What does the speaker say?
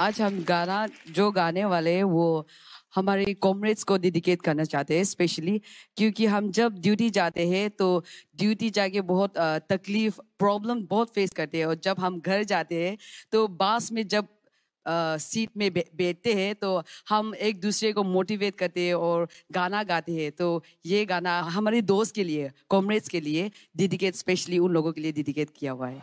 आज हम गाना, जो गाने वाले हैं, वो हमारे कॉमरेड्स को डेडिकेट करना चाहते हैं स्पेशली क्योंकि हम जब ड्यूटी जाते हैं तो ड्यूटी जाके बहुत तकलीफ़ प्रॉब्लम बहुत फेस करते हैं। और जब हम घर जाते हैं तो बास में जब सीट में बैठते हैं तो हम एक दूसरे को मोटिवेट करते हैं और गाना गाते हैं। तो ये गाना हमारे दोस्त के लिए कॉमरेड्स के लिए डेडिकेट स्पेशली उन लोगों के लिए डेडिकेट किया हुआ है।